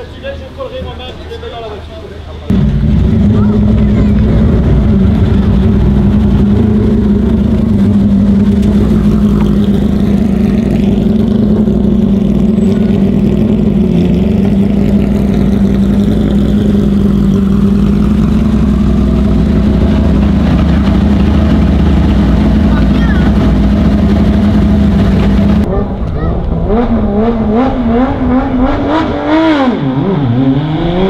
ça tirait, je collerai je vais la voiture. mm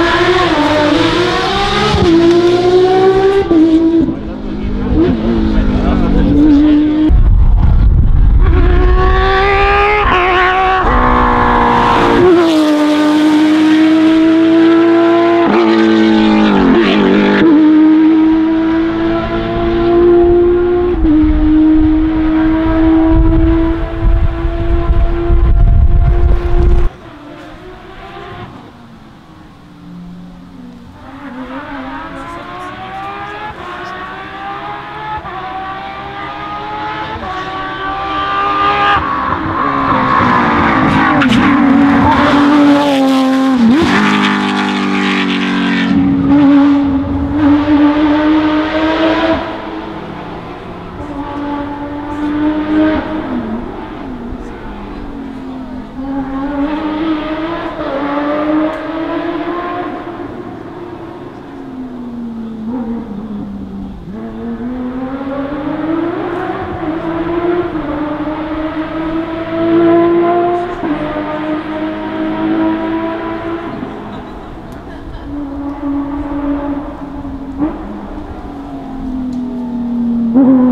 Ooh.